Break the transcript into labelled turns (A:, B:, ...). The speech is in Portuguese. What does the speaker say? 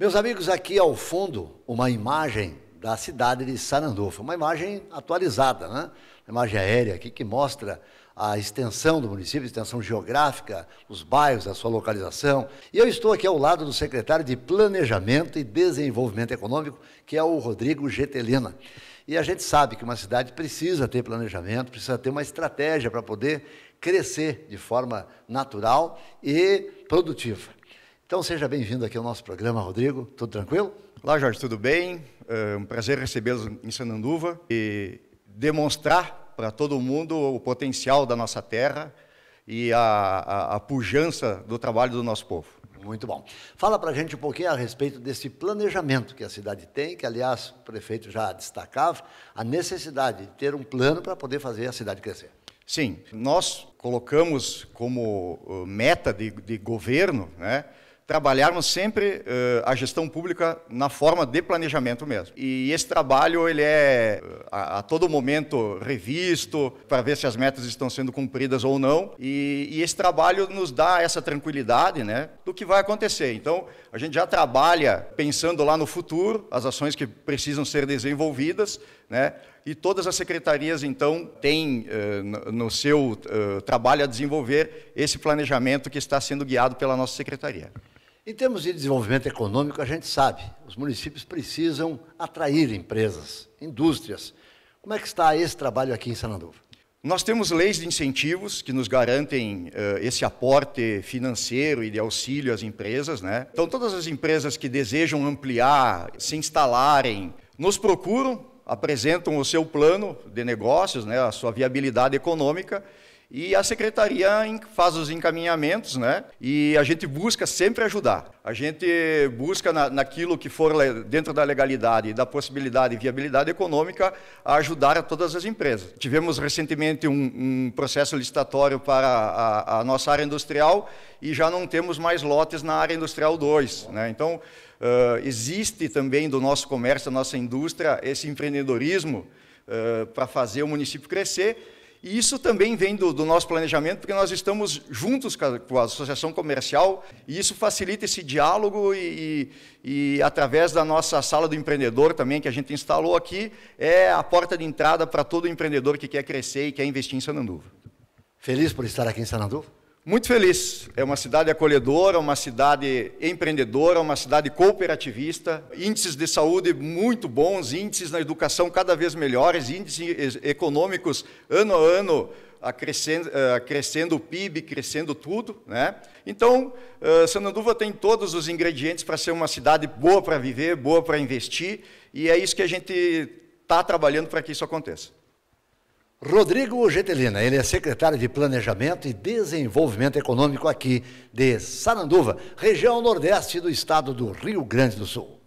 A: Meus amigos, aqui ao fundo, uma imagem da cidade de Sananduva, uma imagem atualizada, né? uma imagem aérea aqui que mostra a extensão do município, a extensão geográfica, os bairros, a sua localização. E eu estou aqui ao lado do secretário de Planejamento e Desenvolvimento Econômico, que é o Rodrigo Getelina. E a gente sabe que uma cidade precisa ter planejamento, precisa ter uma estratégia para poder crescer de forma natural e produtiva. Então seja bem-vindo aqui ao nosso programa, Rodrigo. Tudo tranquilo?
B: Olá, Jorge, tudo bem? É um prazer recebê-los em Sananduva e demonstrar para todo mundo o potencial da nossa terra e a, a, a pujança do trabalho do nosso povo.
A: Muito bom. Fala para a gente um pouquinho a respeito desse planejamento que a cidade tem, que, aliás, o prefeito já destacava, a necessidade de ter um plano para poder fazer a cidade crescer.
B: Sim, nós colocamos como uh, meta de, de governo né, trabalharmos sempre uh, a gestão pública na forma de planejamento mesmo. E esse trabalho ele é a, a todo momento revisto para ver se as metas estão sendo cumpridas ou não. E, e, esse trabalho nos dá essa tranquilidade, né, do que vai acontecer. Então a gente já trabalha pensando lá no futuro as ações que precisam ser desenvolvidas, né. E todas as secretarias, então, têm uh, no seu uh, trabalho a desenvolver esse planejamento que está sendo guiado pela nossa secretaria.
A: Em termos de desenvolvimento econômico, a gente sabe, os municípios precisam atrair empresas, indústrias. Como é que está esse trabalho aqui em Sananduva?
B: Nós temos leis de incentivos que nos garantem uh, esse aporte financeiro e de auxílio às empresas. Né? Então, todas as empresas que desejam ampliar, se instalarem, nos procuram, apresentam o seu plano de negócios, né, a sua viabilidade econômica, e a secretaria faz os encaminhamentos, né? E a gente busca sempre ajudar. A gente busca na, naquilo que for dentro da legalidade da possibilidade e viabilidade econômica ajudar a todas as empresas. Tivemos recentemente um, um processo licitatório para a, a, nossa área industrial e já não temos mais lotes na área industrial 2, né? Então uh, existe também do nosso comércio, da nossa indústria, esse empreendedorismo uh, para fazer o município crescer e isso também vem do, do, nosso planejamento, porque nós estamos juntos com a, associação comercial e isso facilita esse diálogo e, e, e, através da nossa sala do empreendedor também, que a gente instalou aqui, é a porta de entrada para todo empreendedor que quer crescer e quer investir em Sananduva.
A: Feliz por estar aqui em Sananduva?
B: Muito feliz. É uma cidade acolhedora, uma cidade empreendedora, uma cidade cooperativista, índices de saúde muito bons, índices na educação cada vez melhores, índices econômicos ano a ano crescendo, crescendo o PIB, crescendo tudo. Né? Então, Sananduva tem todos os ingredientes para ser uma cidade boa para viver, boa para investir, e é isso que a gente está trabalhando para que isso aconteça.
A: Rodrigo Getelina, ele é secretário de Planejamento e Desenvolvimento Econômico aqui de Sananduva, região nordeste do estado do Rio Grande do Sul.